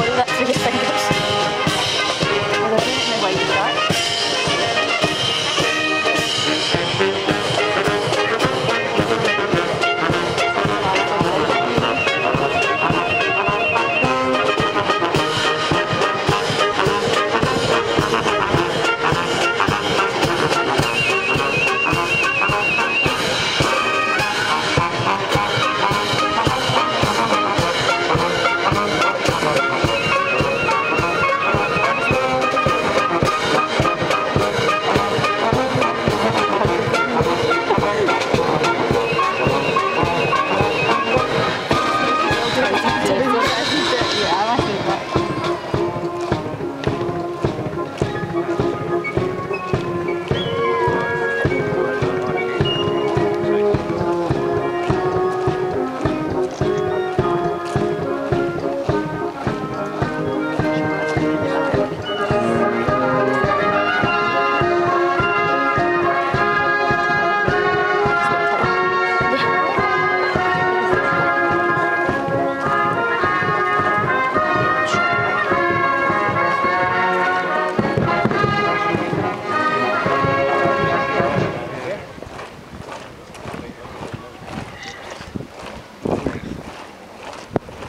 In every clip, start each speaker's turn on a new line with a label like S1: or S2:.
S1: work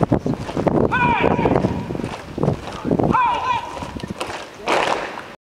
S2: Thank you.